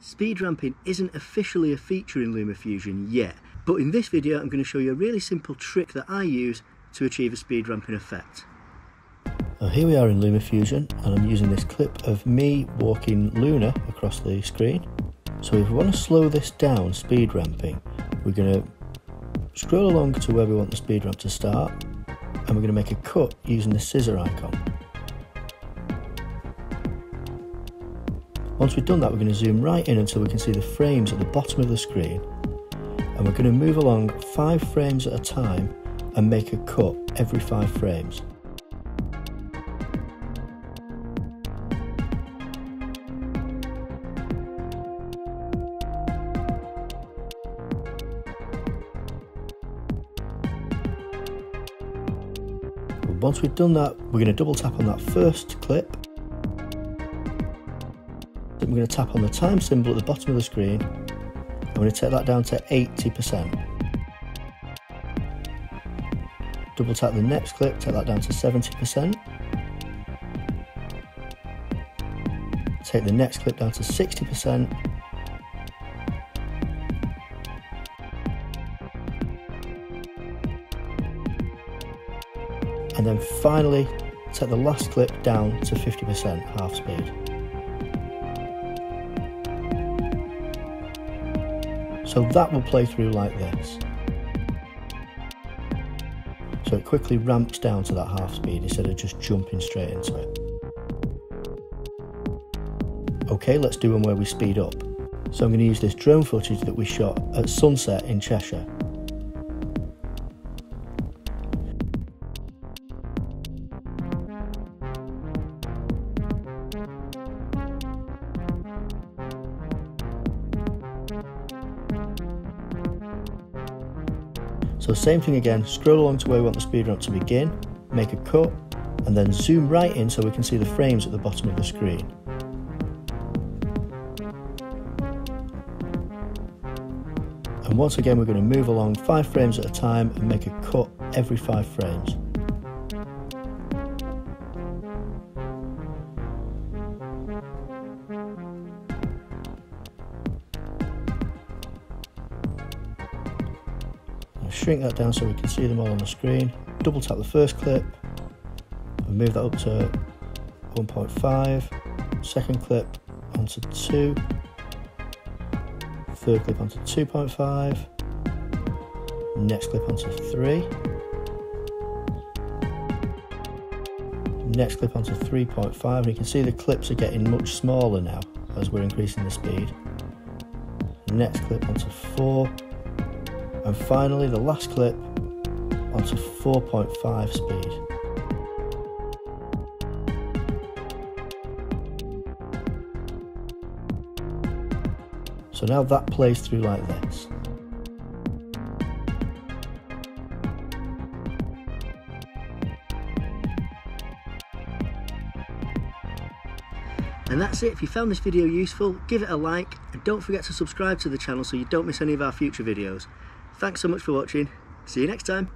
Speed ramping isn't officially a feature in LumaFusion yet, but in this video I'm going to show you a really simple trick that I use to achieve a speed ramping effect. Now here we are in LumaFusion and I'm using this clip of me walking Luna across the screen. So if we want to slow this down, speed ramping, we're going to scroll along to where we want the speed ramp to start and we're going to make a cut using the scissor icon. Once we've done that, we're going to zoom right in until we can see the frames at the bottom of the screen. And we're going to move along five frames at a time and make a cut every five frames. Once we've done that, we're going to double tap on that first clip we're going to tap on the time symbol at the bottom of the screen. I'm going to take that down to 80%. Double tap the next clip, take that down to 70%. Take the next clip down to 60%. And then finally, take the last clip down to 50% half speed. So that will play through like this. So it quickly ramps down to that half speed instead of just jumping straight into it. Okay, let's do one where we speed up. So I'm going to use this drone footage that we shot at sunset in Cheshire. So same thing again, scroll along to where we want the speed ramp to begin, make a cut, and then zoom right in so we can see the frames at the bottom of the screen. And once again we're going to move along 5 frames at a time and make a cut every 5 frames. Shrink that down so we can see them all on the screen. Double tap the first clip and move that up to 1.5. Second clip onto 2. Third clip onto 2.5. Next clip onto 3. Next clip onto 3.5 and you can see the clips are getting much smaller now as we're increasing the speed. Next clip onto 4 and finally the last clip onto 4.5 speed. So now that plays through like this. And that's it. If you found this video useful, give it a like and don't forget to subscribe to the channel so you don't miss any of our future videos. Thanks so much for watching. See you next time.